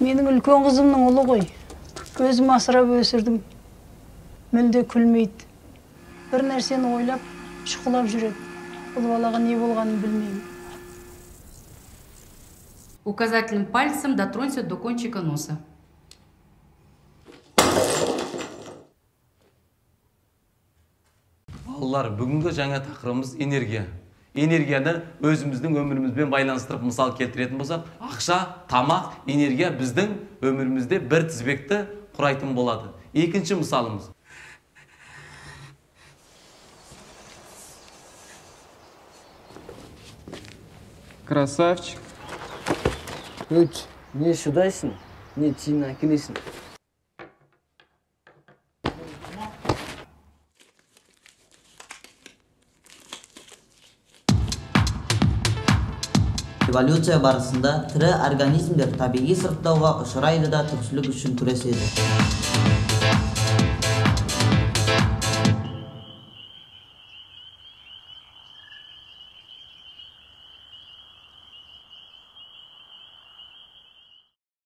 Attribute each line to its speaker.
Speaker 1: менің үлкен қызымның ұлы ғой. Өзім асырап өсірдім. Мүлде күлмейді. Бір нәрсені ойлап шұқылап жүреді. Бұл балаға не болғанын білмеймін.
Speaker 2: Указательным пальцем дотронься до кончика носа.
Speaker 3: балалар бүгінгі жаңа тақырыбымыз энергия. Энергияны өзіміздің өмірімізбен байланыстырып мысал келтіретін болсақ ақша тамақ энергия біздің өмірімізде бір тізбекті құрайтын болады. Екінші мысалымыз.
Speaker 4: Красавчик.
Speaker 5: өт не шыдайсың не тиын әкелесің
Speaker 6: эволюция барысында тірі организмдер табиғи сұрыптауға ұшырайды да тіршілік үшін күреседі.